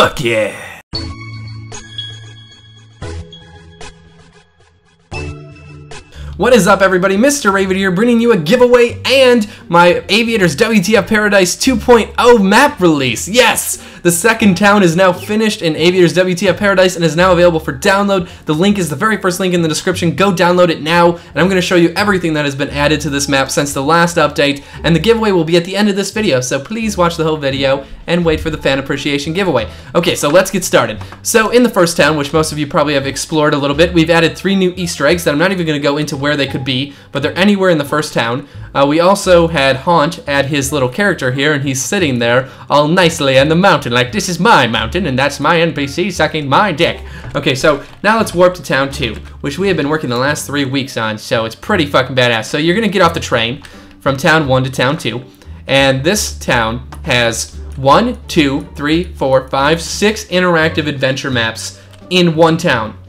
Fuck yeah! What is up, everybody? Mr. Raven here, bringing you a giveaway and my Aviators WTF Paradise 2.0 map release. Yes! The second town is now finished in Aviators WTF Paradise and is now available for download. The link is the very first link in the description. Go download it now, and I'm going to show you everything that has been added to this map since the last update, and the giveaway will be at the end of this video, so please watch the whole video and wait for the fan appreciation giveaway. Okay, so let's get started. So in the first town, which most of you probably have explored a little bit, we've added three new Easter eggs that I'm not even going to go into where they could be, but they're anywhere in the first town. Uh, we also had Haunt add his little character here, and he's sitting there all nicely on the mountain, like, this is my mountain, and that's my NPC sucking my dick. Okay, so now let's warp to Town 2, which we have been working the last three weeks on, so it's pretty fucking badass. So you're gonna get off the train from Town 1 to Town 2, and this town has one, two, three, four, five, six interactive adventure maps in one town.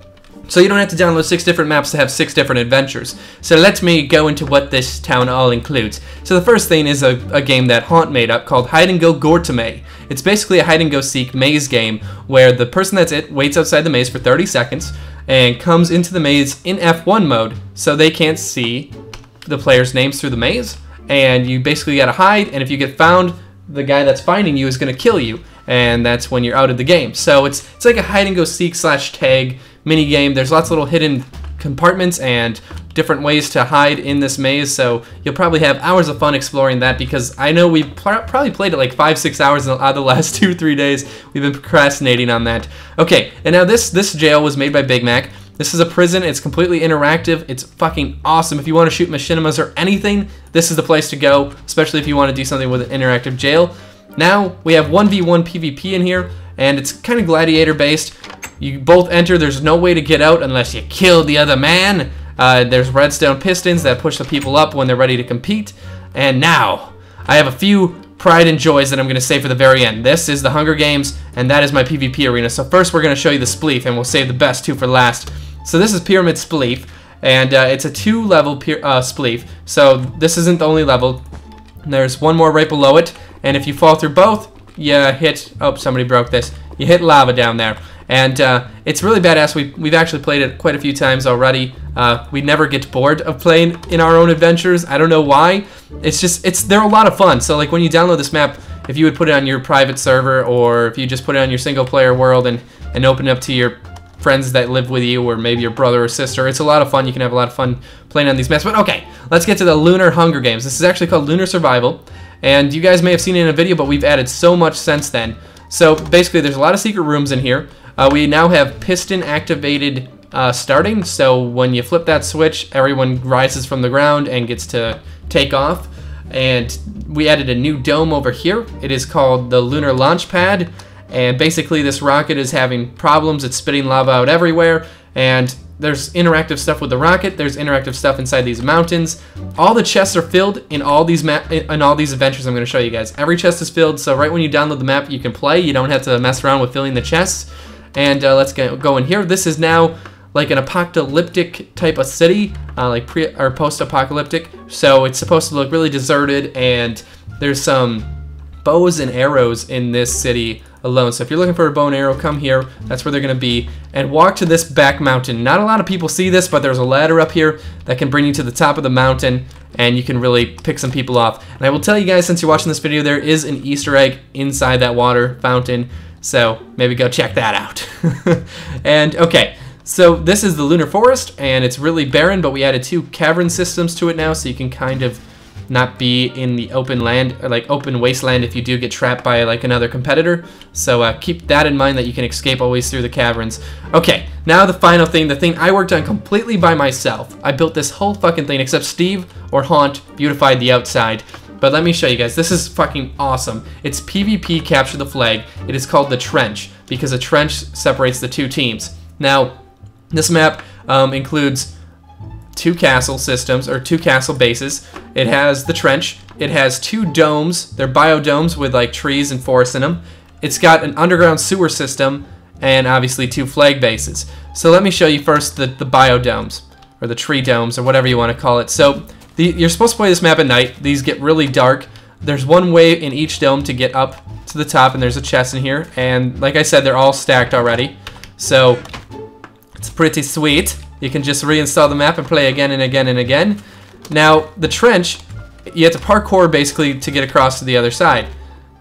So you don't have to download six different maps to have six different adventures. So let me go into what this town all includes. So the first thing is a, a game that Haunt made up called Hide and Go Gortame. It's basically a hide and go seek maze game where the person that's it waits outside the maze for 30 seconds and comes into the maze in F1 mode so they can't see the player's names through the maze. And you basically gotta hide, and if you get found, the guy that's finding you is gonna kill you, and that's when you're out of the game. So it's it's like a hide and go seek slash tag mini game. There's lots of little hidden compartments and different ways to hide in this maze, so you'll probably have hours of fun exploring that because I know we pl probably played it like five, six hours of the last two, three days. We've been procrastinating on that. Okay, and now this, this jail was made by Big Mac. This is a prison. It's completely interactive. It's fucking awesome. If you want to shoot machinimas or anything, this is the place to go, especially if you want to do something with an interactive jail. Now, we have 1v1 PvP in here, and it's kind of gladiator based. You both enter. There's no way to get out unless you kill the other man. Uh, there's redstone pistons that push the people up when they're ready to compete. And now, I have a few pride and joys that I'm going to say for the very end. This is the Hunger Games, and that is my PvP arena. So first we're going to show you the Spleef, and we'll save the best two for last. So this is Pyramid Spleef, and uh, it's a two-level uh, Spleef. So this isn't the only level. There's one more right below it, and if you fall through both, you hit... Oh, somebody broke this. You hit lava down there. And uh, it's really badass. We, we've actually played it quite a few times already. Uh, we never get bored of playing in our own adventures. I don't know why. It's just, it's they're a lot of fun. So like when you download this map, if you would put it on your private server or if you just put it on your single player world and, and open it up to your friends that live with you or maybe your brother or sister. It's a lot of fun. You can have a lot of fun playing on these maps. But okay, let's get to the Lunar Hunger Games. This is actually called Lunar Survival. And you guys may have seen it in a video, but we've added so much since then. So basically, there's a lot of secret rooms in here. Uh, we now have piston activated uh, starting, so when you flip that switch, everyone rises from the ground and gets to take off. And we added a new dome over here. It is called the Lunar Launch Pad. And basically, this rocket is having problems. It's spitting lava out everywhere. And there's interactive stuff with the rocket. There's interactive stuff inside these mountains. All the chests are filled in all these map in all these adventures I'm going to show you guys. Every chest is filled, so right when you download the map, you can play. You don't have to mess around with filling the chests. And uh, let's go, go in here. This is now like an apocalyptic type of city, uh, like pre or post-apocalyptic. So it's supposed to look really deserted, and there's some bows and arrows in this city alone. So if you're looking for a bow and arrow, come here. That's where they're going to be. And walk to this back mountain. Not a lot of people see this, but there's a ladder up here that can bring you to the top of the mountain, and you can really pick some people off. And I will tell you guys, since you're watching this video, there is an Easter egg inside that water fountain. So maybe go check that out. and okay, so this is the Lunar Forest, and it's really barren, but we added two cavern systems to it now, so you can kind of not be in the open land, like open wasteland if you do get trapped by like another competitor. So uh, keep that in mind that you can escape always through the caverns. Okay, now the final thing, the thing I worked on completely by myself. I built this whole fucking thing, except Steve or Haunt beautified the outside. But let me show you guys. This is fucking awesome. It's PvP Capture the Flag. It is called the Trench because a trench separates the two teams. Now, this map um, includes two castle systems or two castle bases. It has the trench. It has two domes. They're biodomes with like trees and forests in them. It's got an underground sewer system and obviously two flag bases. So let me show you first the, the biodomes or the tree domes or whatever you want to call it. So the, you're supposed to play this map at night. These get really dark. there's one way in each dome to get up to the top, and there's a chest in here. And like I said, they're all stacked already. So it's pretty sweet. You can just reinstall the map and play again and again and again. Now, the trench, you have to parkour basically to get across to the other side.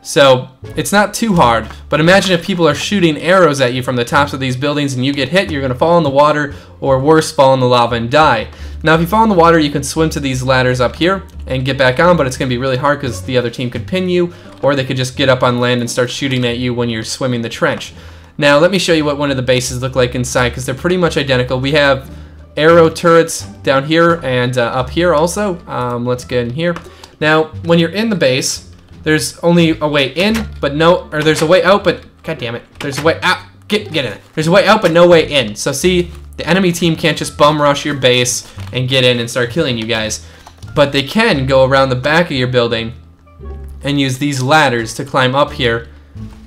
So, it's not too hard, but imagine if people are shooting arrows at you from the tops of these buildings and you get hit, you're going to fall in the water, or worse, fall in the lava and die. Now, if you fall in the water, you can swim to these ladders up here and get back on, but it's going to be really hard because the other team could pin you, or they could just get up on land and start shooting at you when you're swimming the trench. Now, let me show you what one of the bases look like inside, because they're pretty much identical. We have arrow turrets down here and uh, up here also. Um, let's get in here. Now, when you're in the base, there's only a way in, but no, or there's a way out, but god damn it, there's a way out. Get get in it. There's a way out, but no way in. So see, the enemy team can't just bum rush your base and get in and start killing you guys, but they can go around the back of your building and use these ladders to climb up here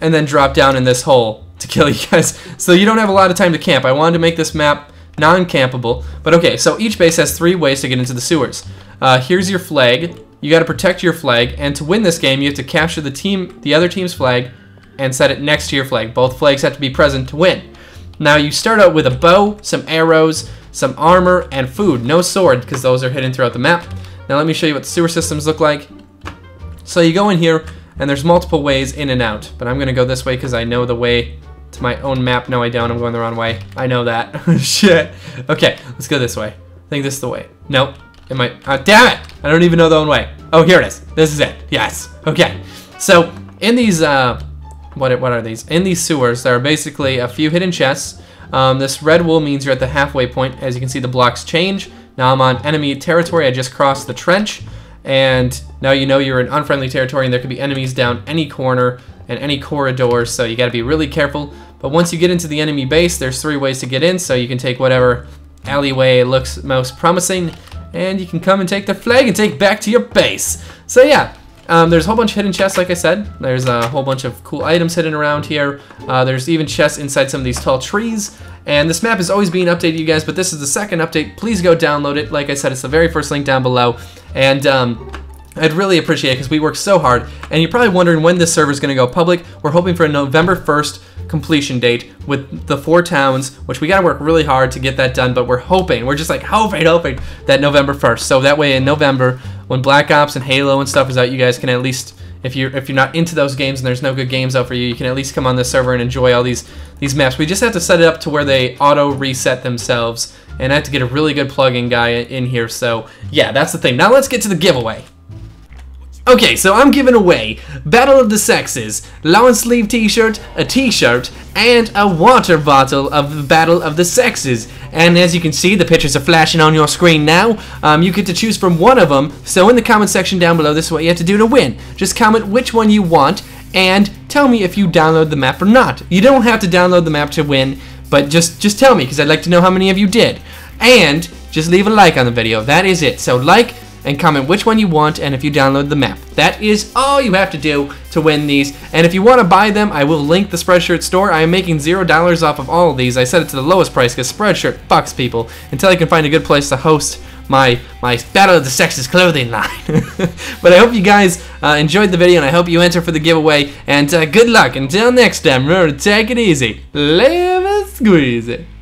and then drop down in this hole to kill you guys. So you don't have a lot of time to camp. I wanted to make this map non-campable, but okay. So each base has three ways to get into the sewers. Uh, here's your flag. You got to protect your flag, and to win this game, you have to capture the team, the other team's flag, and set it next to your flag. Both flags have to be present to win. Now you start out with a bow, some arrows, some armor, and food. No sword, because those are hidden throughout the map. Now let me show you what the sewer systems look like. So you go in here, and there's multiple ways in and out, but I'm gonna go this way because I know the way to my own map. No, I don't. I'm going the wrong way. I know that. Shit. Okay, let's go this way. I think this is the way. Nope. It might. Uh, damn it! I don't even know the own way. Oh, here it is. This is it. Yes. Okay. So in these, uh, what what are these? In these sewers, there are basically a few hidden chests. Um, this red wool means you're at the halfway point. As you can see, the blocks change. Now I'm on enemy territory. I just crossed the trench, and now you know you're in unfriendly territory, and there could be enemies down any corner and any corridor. So you got to be really careful. But once you get into the enemy base, there's three ways to get in. So you can take whatever alleyway looks most promising and you can come and take the flag and take back to your base. So yeah, um, there's a whole bunch of hidden chests, like I said. There's a whole bunch of cool items hidden around here. Uh, there's even chests inside some of these tall trees. And this map is always being updated, you guys, but this is the second update. Please go download it. Like I said, it's the very first link down below. And um, I'd really appreciate it because we work so hard. And you're probably wondering when this server is going to go public. We're hoping for a November 1st completion date with the four towns, which we got to work really hard to get that done. But we're hoping, we're just like hoping, hoping that November 1st. So that way in November, when Black Ops and Halo and stuff is out, you guys can at least, if you're if you're not into those games and there's no good games out for you, you can at least come on the server and enjoy all these these maps. We just have to set it up to where they auto reset themselves. And I have to get a really good plugin guy in here. So yeah, that's the thing. Now let's get to the giveaway. Okay, so I'm giving away Battle of the Sexes, long sleeve t-shirt, a t-shirt, and a water bottle of Battle of the Sexes. And as you can see, the pictures are flashing on your screen now. Um, you get to choose from one of them. So in the comment section down below, this is what you have to do to win. Just comment which one you want and tell me if you download the map or not. You don't have to download the map to win, but just, just tell me because I'd like to know how many of you did. And just leave a like on the video. That is it. So like, and comment which one you want and if you download the map. That is all you have to do to win these. And if you want to buy them, I will link the Spreadshirt store. I am making $0 off of all of these. I set it to the lowest price because Spreadshirt fucks people until I can find a good place to host my my Battle of the Sexes clothing line. but I hope you guys uh, enjoyed the video and I hope you enter for the giveaway. And uh, good luck. Until next time, remember to take it easy. Live and squeeze.